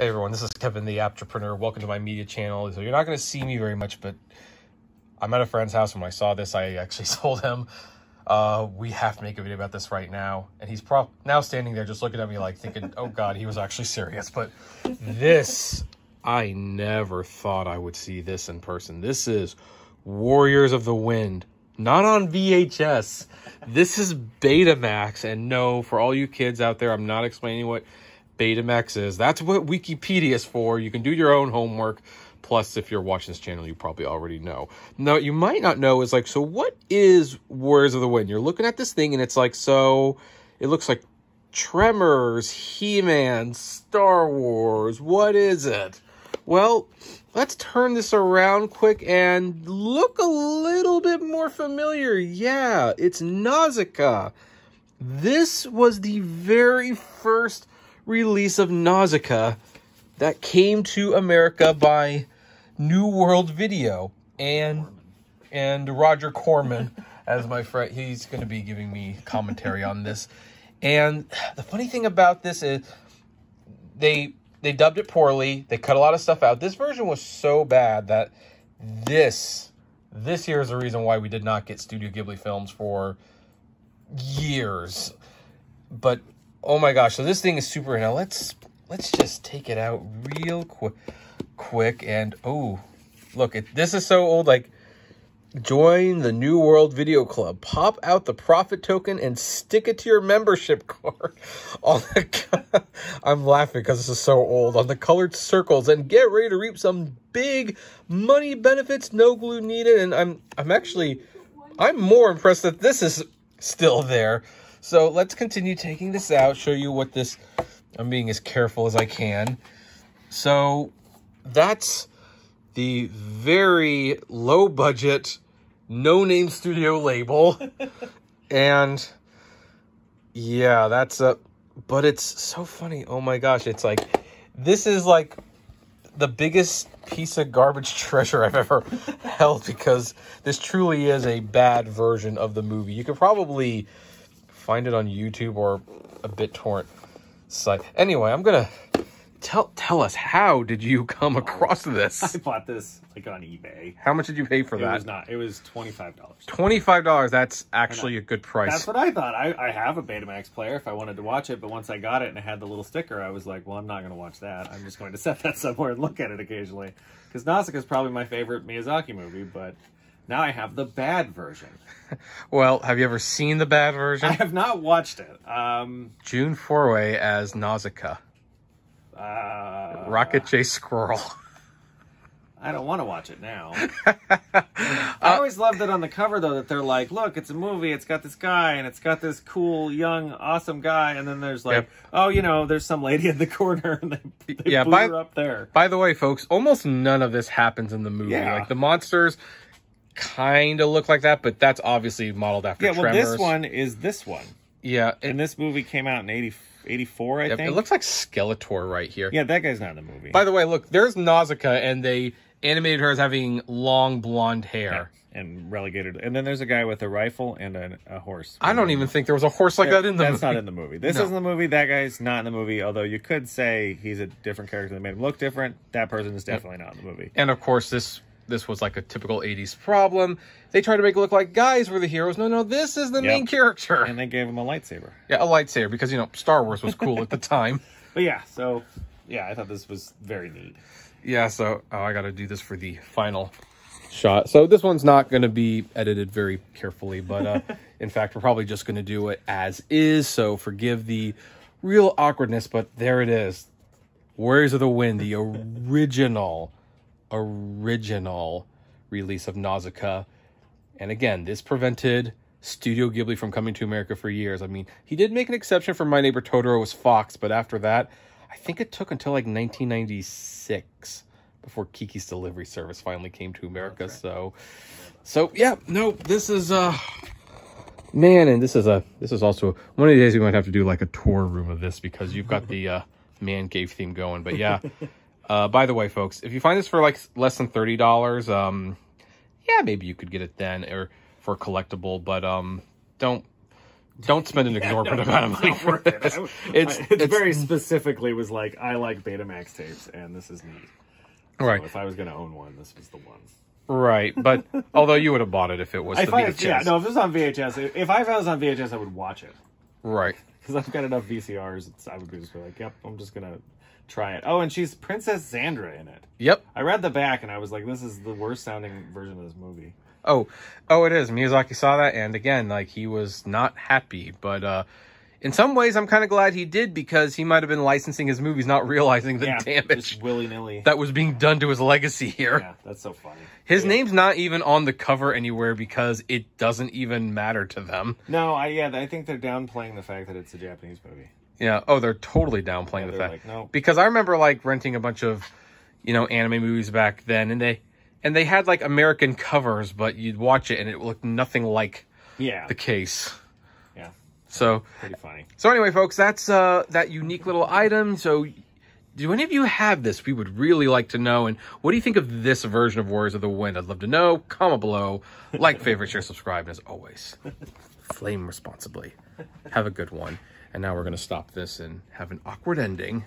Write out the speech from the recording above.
Hey everyone, this is Kevin the Entrepreneur. Welcome to my media channel. So you're not going to see me very much, but I'm at a friend's house. When I saw this, I actually told him uh, we have to make a video about this right now. And he's pro- now standing there just looking at me like thinking, oh God, he was actually serious. But this, I never thought I would see this in person. This is Warriors of the Wind, not on VHS. This is Betamax. And no, for all you kids out there, I'm not explaining what Betamax is. That's what Wikipedia is for. You can do your own homework. Plus, if you're watching this channel, you probably already know. Now, you might not know is like, so what is Warriors of the Wind? You're looking at this thing and it's like, so it looks like Tremors, He-Man, Star Wars. What is it? Well, let's turn this around quick and look a little bit more familiar. Yeah, it's Nausicaa. This was the very first release of Nausicaa that came to America by New World Video and and Roger Corman as my friend. He's going to be giving me commentary on this. And the funny thing about this is they they dubbed it poorly. They cut a lot of stuff out. This version was so bad that this this here is the reason why we did not get Studio Ghibli films for years. But oh my gosh, so this thing is super. Now let's let's just take it out real quick, quick. And oh, look, it, this is so old. Like, join the New World Video Club. Pop out the profit token and stick it to your membership card. On the, I'm laughing because this is so old. On the colored circles, and get ready to reap some big money benefits. No glue needed. And I'm I'm actually I'm more impressed that this is still there. So let's continue taking this out, show you what this, I'm being as careful as I can. So that's the very low budget, no name studio label. and yeah, that's a, but it's so funny. Oh my gosh. It's like, this is like the biggest piece of garbage treasure I've ever held because this truly is a bad version of the movie. You could probably find it on YouTube or a BitTorrent site. Anyway, I'm gonna tell tell us how did you come across this? I bought this like on eBay. How much did you pay for it that? It was not. It was twenty five dollars. Twenty five dollars. That's actually a good price. That's what I thought. I, I have a Betamax player if I wanted to watch it, but once I got it and it had the little sticker, I was like, well, I'm not going to watch that. I'm just going to set that somewhere and look at it occasionally. Because Nausicaa is probably my favorite Miyazaki movie, but now I have the bad version. well, have you ever seen the bad version? I have not watched it. Um, June Foray as Nausicaa. Uh, Rocket J Squirrel. I don't want to watch it now. I always loved it on the cover though that they're like, look, it's a movie. It's got this guy and it's got this cool, young, awesome guy, and then there's like, yep. oh, you know, there's some lady in the corner and they, they yeah, blew by, her up there. By the way, folks, almost none of this happens in the movie. Yeah. Like the monsters kind of look like that, but that's obviously modeled after. Yeah, well, this one is this one. Yeah, and this movie came out in 80, 84, I yeah, think. It looks like Skeletor right here. Yeah, that guy's not in the movie. By the way, look, there's Nausicaa, and they animated her as having long blonde hair. Yeah, and relegated. And then there's a guy with a rifle and a, a horse. I don't even think there was a horse like that in the That's movie. not in the movie. This no. is in the movie. That guy's not in the movie, although you could say he's a different character that made him look different. That person is definitely not in the movie. And of course, this this was like a typical 80s problem. They tried to make it look like guys were the heroes. No, no, this is the yep. main character. And they gave him a lightsaber. Yeah, a lightsaber because, you know, Star Wars was cool at the time. But yeah, so, yeah, I thought this was very neat. Yeah, so oh, I got to do this for the final shot. So this one's not going to be edited very carefully, but uh, in fact, we're probably just going to do it as is. So forgive the real awkwardness, but there it is. Warriors of the Wind, the original original release of Nausicaa. And again, this prevented Studio Ghibli from coming to America for years. I mean, he did make an exception for My Neighbor Totoro was Fox, but after that, I think it took until like 1996 before Kiki's Delivery Service finally came to America. Okay. So, so yeah, no, this is uh, man, and this is a this is also one of the days we might have to do like a tour room of this because you've got the uh, man cave theme going. But yeah, Uh, by the way, folks, if you find this for like less than $30, um, yeah, maybe you could get it then or for collectible, but um, don't don't spend an exorbitant amount of money for this. It's, It's, it's, it's very specifically was like I like Betamax tapes, and this is neat. So right, if I was gonna own one, this was the one. right. But although you would have bought it if it was the If I, VHS, yeah, no, if it was on VHS, if- I was on VHS, I would watch it right. because I've got enough VCRs. I would be just be like, yep, I'm just gonna try it. Oh, and she's Princess Zandra in it. Yep. I read the back and I was like, this is the worst sounding version of this movie. Oh, oh, it is. Miyazaki saw that, and again, like he was not happy. But uh in some ways, I'm kind of glad he did because he might have been licensing his movies, not realizing the yeah, damage willy nilly. that was being done to his legacy here. Yeah, that's so funny. His Yeah. name's not even on the cover anywhere because it doesn't even matter to them. No, I yeah, I think they're downplaying the fact that it's a Japanese movie. Yeah. Oh, they're totally downplaying Yeah, the fact. like, no. Because I remember like renting a bunch of, you know, anime movies back then, and they and they had like American covers, but you'd watch it and it looked nothing like Yeah, the case. yeah, So pretty funny. so anyway, folks, that's uh that unique little item. So. Do any of you have this? We would really like to know. And what do you think of this version of Warriors of the Wind? I'd love to know. Comment below. Like, favorite, share, subscribe. And as always, flame responsibly. Have a good one. And now we're going to stop this and have an awkward ending.